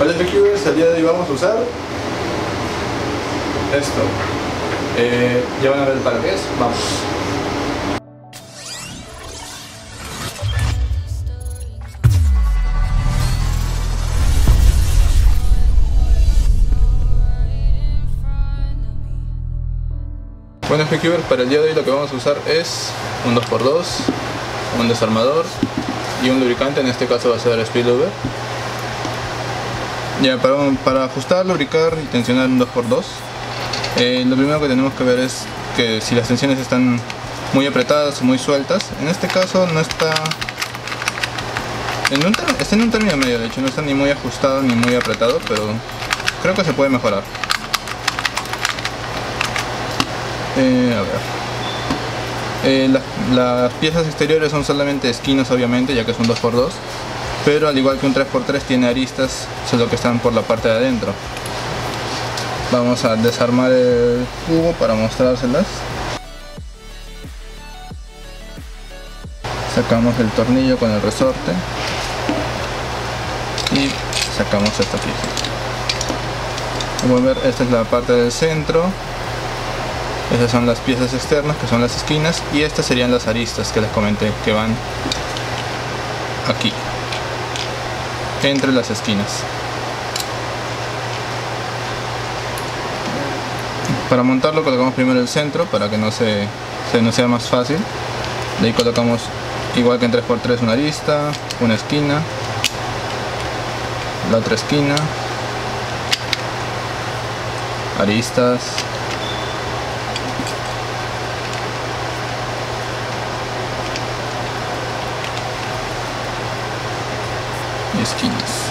Hola FQers, el día de hoy vamos a usar esto. Eh, ya van a ver para qué es, vamos. Bueno FQers, para el día de hoy lo que vamos a usar es un 2x2, un desarmador y un lubricante, en este caso va a ser Speedluber. Ya, para, para, ajustar, lubricar y tensionar un 2x2, eh, lo primero que tenemos que ver es que si las tensiones están muy apretadas o muy sueltas, en este caso no está en un, está en un término medio, de hecho no está ni muy ajustado ni muy apretado, pero creo que se puede mejorar. Eh, a ver. Eh, la, las piezas exteriores son solamente esquinas obviamente, ya que es un 2x2, pero al igual que un 3x3 tiene aristas, solo que están por la parte de adentro. Vamos a desarmar el cubo para mostrárselas. Sacamos el tornillo con el resorte y sacamos esta pieza. Como ver, esta es la parte del centro esas son las piezas externas, que son las esquinas, y estas serían las aristas que les comenté, que van aquí, entre las esquinas. Para montarlo colocamos primero el centro, para que no, se, se sea más fácil. De ahí colocamos, igual que en 3x3, una arista, una esquina, la otra esquina, aristas, esquinas.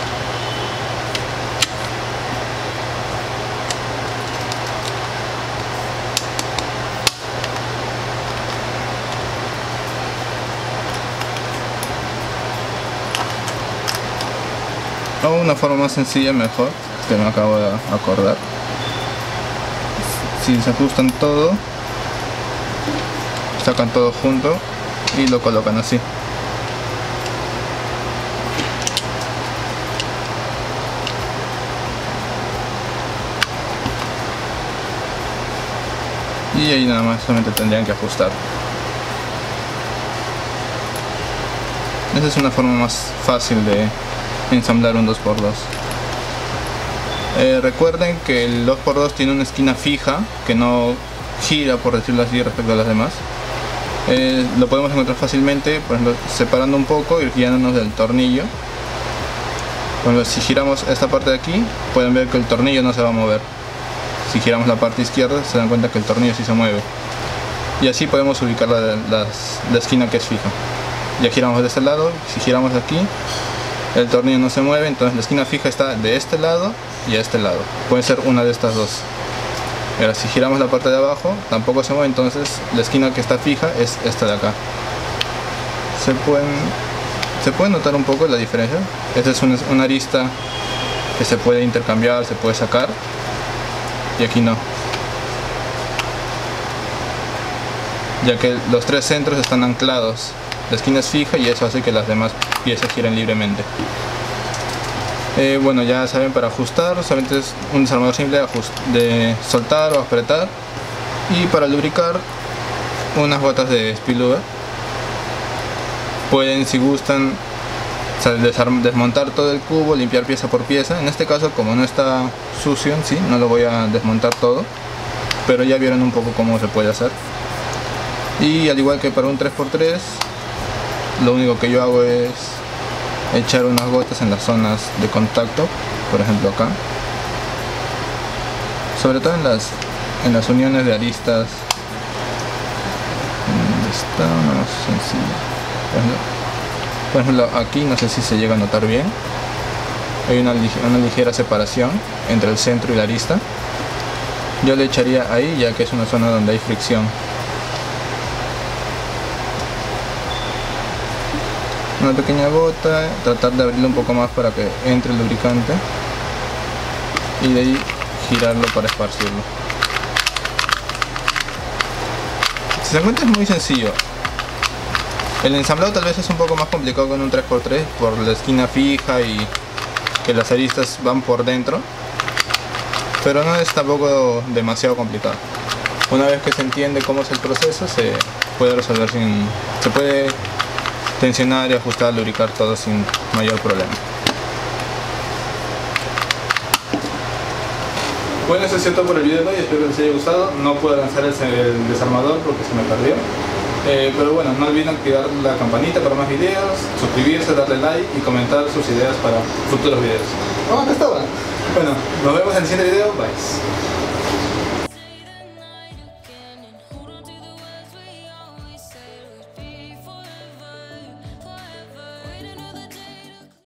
O una forma más sencilla mejor, que me acabo de acordar. Si se ajustan todo, sacan todo junto y lo colocan así. Y ahí nada más solamente tendrían que ajustar. Esa es una forma más fácil de ensamblar un 2x2 eh, recuerden que el 2x2 tiene una esquina fija que no gira por decirlo así respecto a las demás. Eh, lo podemos encontrar fácilmente por ejemplo separando un poco y guiándonos del tornillo. Si giramos esta parte de aquí pueden ver que el tornillo no se va a mover si giramos la parte izquierda se dan cuenta que el tornillo sí se mueve. Y así podemos ubicar la, la, esquina que es fija. Ya giramos de este lado, si giramos aquí el tornillo no se mueve, entonces la esquina fija está de este lado y a este lado. Puede ser una de estas dos. Ahora si giramos la parte de abajo tampoco se mueve, entonces la esquina que está fija es esta de acá. Se pueden se puede notar un poco la diferencia esta es una, una arista que se puede intercambiar, se puede sacar y aquí no. Ya que los tres centros están anclados. La esquina es fija y eso hace que las demás piezas giren libremente. Eh, bueno ya saben para ajustar solamente es un desarmador simple de soltar o apretar. Y para lubricar unas botas de Spillover. Pueden si gustan desmontar todo el cubo, limpiar pieza por pieza. En este caso, como no está sucio no lo voy a desmontar todo, pero ya vieron un poco cómo se puede hacer. Y al igual que para un 3x3, lo único que yo hago es echar unas gotas en las zonas de contacto, por ejemplo acá. Sobre todo en las, en las uniones de aristas. ¿Dónde está? Más sencillo. Por ejemplo, aquí no sé si se llega a notar bien. Hay una, ligera separación entre el centro y la arista. Yo le echaría ahí ya que es una zona donde hay fricción. Una pequeña gota, tratar de abrirlo un poco más para que entre el lubricante y de ahí girarlo para esparcirlo. Si se encuentra es muy sencillo, el ensamblado tal vez es un poco más complicado con un 3x3 por la esquina fija y que las aristas van por dentro, pero no es tampoco demasiado complicado. Una vez que se entiende cómo es el proceso, se puede resolver sin, se puede tensionar y ajustar, lubricar todo sin mayor problema. Bueno, eso es cierto por el video de hoy, espero que les haya gustado. No puedo lanzar el, el desarmador porque se me perdió. Eh, pero bueno, no olviden activar la campanita para más videos, suscribirse, darle like y comentar sus ideas para futuros videos. Oh, acá estaba. Bueno, nos vemos en el siguiente video. Bye.